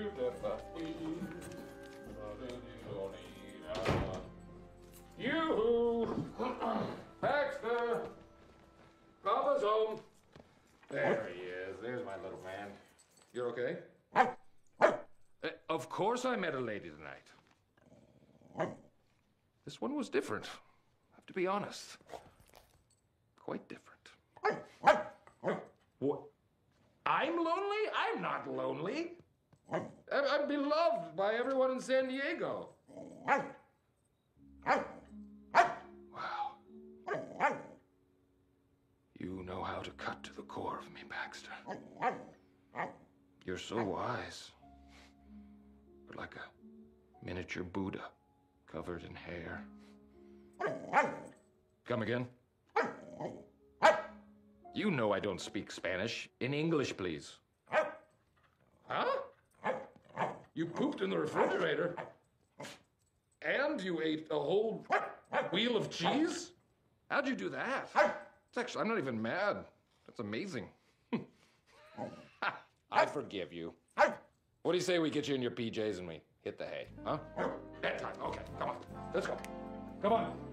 You, Baxter, Papa's home. There he is. There's my little man. You're okay? Uh, of course I met a lady tonight. This one was different. I have to be honest. Quite different. What? I'm lonely? I'm not lonely. I'm, beloved by everyone in San Diego. Wow. You know how to cut to the core of me, Baxter. You're so wise. You're like a miniature Buddha covered in hair. Come again? You know I don't speak Spanish. In English, please. Huh? You pooped in the refrigerator? And you ate a whole wheel of cheese? How'd you do that? It's actually, I'm not even mad. That's amazing. I forgive you. What do you say we get you in your PJs and we hit the hay, huh? Bedtime. Okay, come on. Let's go. Come on.